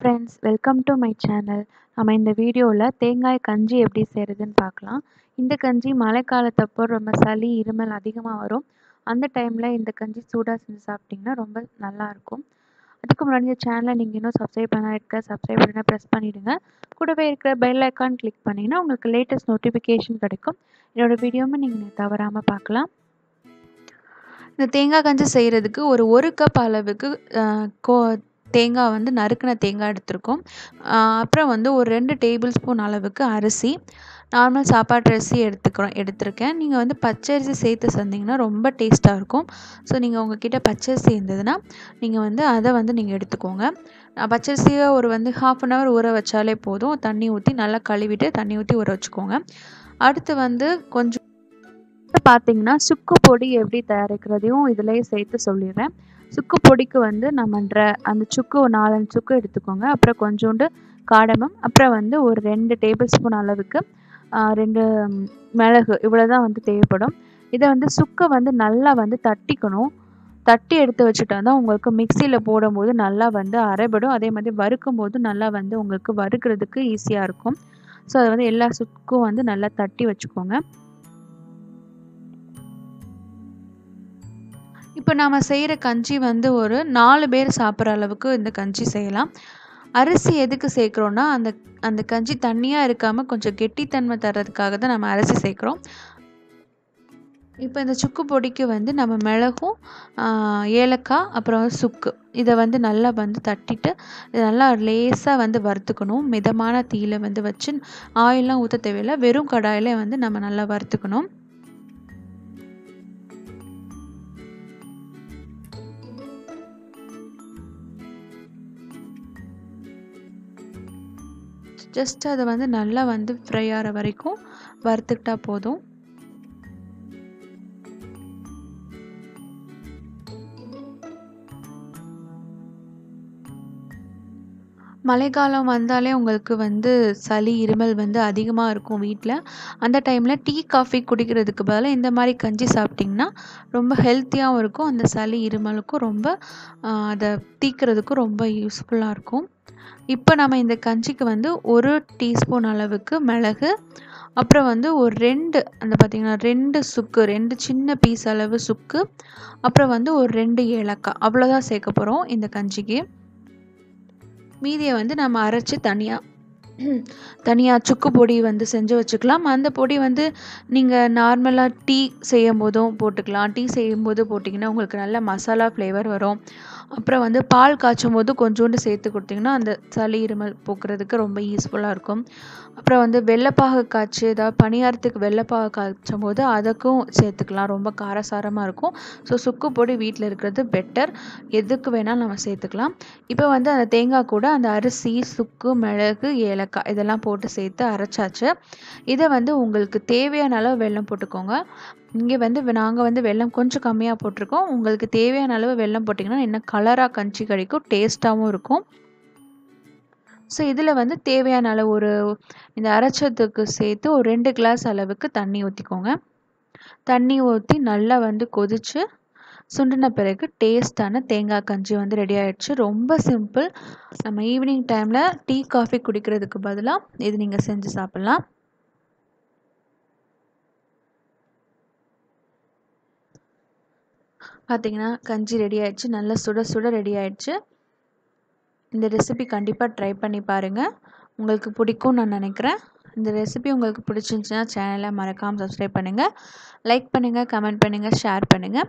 Friends welcome to my channel நம்ம இந்த வீடியோவில் தேங்காய் கஞ்சி எப்படி செய்கிறதுன்னு பார்க்கலாம். இந்த கஞ்சி மழைக்காலத்தப்போ ரொம்ப சளி இருமல் அதிகமாக வரும். அந்த டைமில் இந்த கஞ்சி சூடாக செஞ்சு சாப்பிட்டிங்கன்னா ரொம்ப நல்லாயிருக்கும் அதுக்கு முன்னாடி இந்த சேனலை நீங்கள் இன்னும் சப்ஸ்கிரைப் பண்ண இருக்க சப்ஸ்கிரைப் பண்ண ப்ரெஸ் பண்ணிவிடுங்க கூடவே இருக்கிற பெல் ஐக்கான் கிளிக் பண்ணிங்கன்னா உங்களுக்கு லேட்டஸ்ட் நோட்டிஃபிகேஷன் கிடைக்கும். என்னோடய வீடியோவும் நீங்கள் தவறாமல் பார்க்கலாம். இந்த தேங்காய் கஞ்சி செய்கிறதுக்கு ஒரு ஒரு கப் அளவுக்கு கோ தேங்காய் வந்து நறுக்கின தேங்காய் எடுத்திருக்கோம். அப்புறம் வந்து ஒரு ரெண்டு டேபிள் ஸ்பூன் அளவுக்கு அரிசி. நார்மல் சாப்பாட்டு அரிசி எடுத்துக்கிறோம் எடுத்திருக்கேன். நீங்கள் வந்து பச்சரிசி சேர்த்து செஞ்சிங்கன்னா ரொம்ப டேஸ்ட்டாக இருக்கும். ஸோ நீங்கள் உங்ககிட்ட பச்சரிசி இருந்ததுன்னா நீங்கள் வந்து அதை வந்து நீங்கள் எடுத்துக்கோங்க. பச்சரிசியை ஒரு வந்து ஹாஃப் அன் ஹவர் ஊற வச்சாலே போதும். தண்ணி ஊற்றி நல்லா கழுவிட்டு தண்ணி ஊற்றி ஊற வச்சுக்கோங்க. அடுத்து வந்து கொஞ்சம் பார்த்தீங்கன்னா சுக்கு பொடி எப்படி தயாரிக்கிறதையும் இதிலேயே சேர்த்து சொல்லிடுறேன். சுக்கு பொடிக்கு வந்து நம்ம அந்த சுக்கு ஒரு நாலஞ்சு சுக்கு எடுத்துக்கோங்க. அப்புறம் கொஞ்சோண்டு காடமம் அப்புறம் வந்து ஒரு ரெண்டு டேபிள் ஸ்பூன் அளவுக்கு ரெண்டு மிளகு இவ்வளோ தான் வந்து தேவைப்படும். இதை வந்து சுக்கை வந்து நல்லா வந்து தட்டிக்கணும். தட்டி எடுத்து வச்சுட்டா தான் உங்களுக்கு மிக்சியில் போடும்போது நல்லா வந்து அரைபடும். அதே மாதிரி வறுக்கும் போது நல்லா வந்து உங்களுக்கு வறுக்கிறதுக்கு ஈஸியாக இருக்கும். ஸோ அதை வந்து எல்லா சுக்கும் வந்து நல்லா தட்டி வச்சுக்கோங்க. இப்போ நாம் செய்கிற கஞ்சி வந்து ஒரு நாலு பேர் சாப்பிட்ற அளவுக்கு இந்த கஞ்சி செய்யலாம். அரிசி எதுக்கு சேர்க்குறோன்னா அந்த அந்த கஞ்சி தண்ணியாக இருக்காமல் கொஞ்சம் கெட்டித்தன்மை தர்றதுக்காக தான் நம்ம அரிசி சேர்க்குறோம். இப்போ இந்த சுக்கு பொடிக்கு வந்து நம்ம மிளகும் ஏலக்காய் அப்புறம் சுக்கு. இதை வந்து நல்லா வந்து தட்டிட்டு நல்லா லேசாக வந்து வறுத்துக்கணும். மிதமான தீயில் வந்து வச்சு ஆயிலெலாம் ஊற்ற தேவையில்லை. வெறும் கடாயில் வந்து நம்ம நல்லா வறுத்துக்கணும். ஜஸ்ட் அதை வந்து நல்லா வந்து ஃப்ரை ஆகிற வரைக்கும் வறுத்துக்கிட்டால் போதும். மழைக்காலம் வந்தாலே உங்களுக்கு வந்து சளி இருமல் வந்து அதிகமாக இருக்கும் வீட்டில் அந்த டைமில் டீ காஃபி குடிக்கிறதுக்கு பதிலாக இந்த மாதிரி கஞ்சி சாப்பிட்டிங்கன்னா ரொம்ப ஹெல்த்தியாகவும் இருக்கும். அந்த சளி இருமலுக்கும் ரொம்ப அதை தீக்கிறதுக்கும் ரொம்ப யூஸ்ஃபுல்லாக இருக்கும். இப்போ நம்ம இந்த கஞ்சிக்கு வந்து ஒரு டீஸ்பூன் அளவுக்கு மிளகு அப்புறம் வந்து ஒரு ரெண்டு அந்த பார்த்திங்கன்னா ரெண்டு சுக்கு ரெண்டு சின்ன பீஸ் அளவு சுக்கு அப்புறம் வந்து ஒரு ரெண்டு ஏலக்காய். அவ்வளோதான் சேர்க்க போகிறோம் இந்த கஞ்சிக்கு. மீதியை வந்து நம்ம அரைச்சி தனியாக தனியாக சுக்கு பொடி வந்து செஞ்சு வச்சுக்கலாம். அந்த பொடி வந்து நீங்கள் நார்மலாக டீ செய்யும் போதும் போட்டுக்கலாம். டீ செய்யும் போது போட்டிங்கன்னா உங்களுக்கு நல்ல மசாலா ஃப்ளேவர் வரும். அப்புறம் வந்து பால் காய்ச்சும் போது கொஞ்சோண்டு சேர்த்து கொடுத்திங்கன்னா அந்த சளி இருமல் போக்குறதுக்கு ரொம்ப யூஸ்ஃபுல்லாக இருக்கும். அப்புறம் வந்து வெள்ளைப்பாகு காய்ச்சி ஏதாவது பணியாரத்துக்கு வெள்ளைப்பாக காய்ச்சும் போது அதுக்கும் சேர்த்துக்கலாம். ரொம்ப காரசாரமாக இருக்கும். ஸோ சுக்கு பொடி வீட்டில் இருக்கிறது பெட்டர் எதுக்கு வேணாலும் நம்ம சேர்த்துக்கலாம். இப்போ வந்து அந்த தேங்காய் கூட அந்த அரிசி சுக்கு மிளகு ஏலக்காய் இதெல்லாம் போட்டு சேர்த்து அரைச்சாச்சு. இதை வந்து உங்களுக்கு தேவையான அளவு வெள்ளம் போட்டுக்கோங்க. இங்கே வந்து நாங்கள் வந்து வெள்ளம் கொஞ்சம் கம்மியாக போட்டிருக்கோம். உங்களுக்கு தேவையான அளவு வெள்ளம் போட்டிங்கன்னா இன்னும் கலராக கஞ்சி கிடைக்கும் டேஸ்ட்டாகவும் இருக்கும். ஸோ இதில் வந்து தேவையான அளவு ஒரு இந்த அரைச்சதுக்கு சேர்த்து ஒரு ரெண்டு கிளாஸ் அளவுக்கு தண்ணி ஊற்றிக்கோங்க தண்ணி ஊற்றி நல்லா வந்து கொதித்து சுண்டின பிறகு டேஸ்ட்டான தேங்காய் கஞ்சி வந்து ரெடி ஆகிடுச்சு ரொம்ப சிம்பிள் நம்ம ஈவினிங் டைமில் டீ காஃபி குடிக்கிறதுக்கு பதிலாக இது நீங்கள் செஞ்சு சாப்பிட்லாம். பார்த்திங்கன்னா கஞ்சி ரெடி ஆயிடுச்சு. நல்லா சுட சுட ரெடி ஆயிடுச்சு. இந்த ரெசிபி கண்டிப்பாக ட்ரை பண்ணி பாருங்கள் உங்களுக்கு பிடிக்கும்னு நான் நினைக்கிறேன். இந்த ரெசிபி உங்களுக்கு பிடிச்சிருந்துச்சின்னா சேனலை மறக்காமல் சப்ஸ்கிரைப் பண்ணுங்கள் லைக் பண்ணுங்கள் கமெண்ட் பண்ணுங்கள் ஷேர் பண்ணுங்கள்